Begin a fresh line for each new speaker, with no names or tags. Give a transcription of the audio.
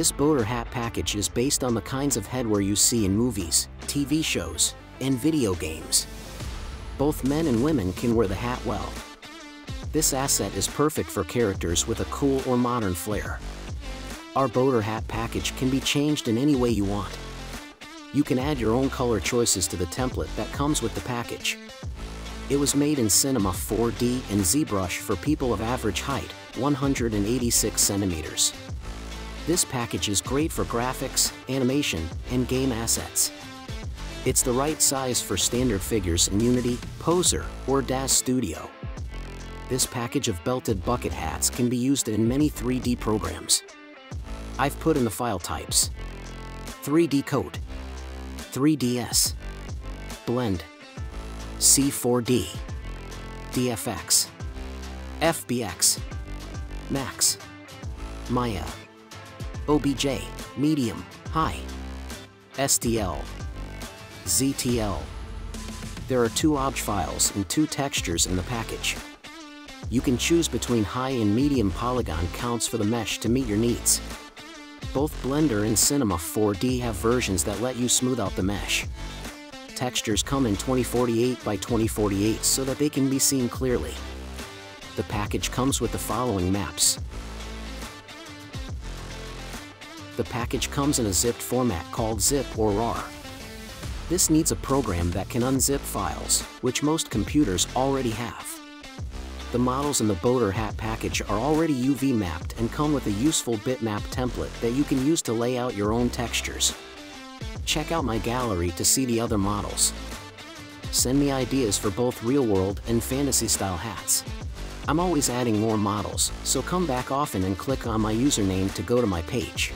This boater hat package is based on the kinds of headwear you see in movies, TV shows, and video games. Both men and women can wear the hat well. This asset is perfect for characters with a cool or modern flair. Our boater hat package can be changed in any way you want. You can add your own color choices to the template that comes with the package. It was made in Cinema 4D and ZBrush for people of average height, 186 centimeters. This package is great for graphics, animation, and game assets. It's the right size for standard figures in Unity, Poser, or DAZ Studio. This package of belted bucket hats can be used in many 3D programs. I've put in the file types. 3D Coat, 3ds, Blend, C4D, DFX, FBX, Max, Maya, OBJ, Medium, High, STL, ZTL. There are two OBJ files and two textures in the package. You can choose between high and medium polygon counts for the mesh to meet your needs. Both Blender and Cinema 4D have versions that let you smooth out the mesh. Textures come in 2048 by 2048 so that they can be seen clearly. The package comes with the following maps. The package comes in a zipped format called zip or RAR. This needs a program that can unzip files, which most computers already have. The models in the boater hat package are already UV mapped and come with a useful bitmap template that you can use to lay out your own textures. Check out my gallery to see the other models. Send me ideas for both real-world and fantasy-style hats. I'm always adding more models, so come back often and click on my username to go to my page.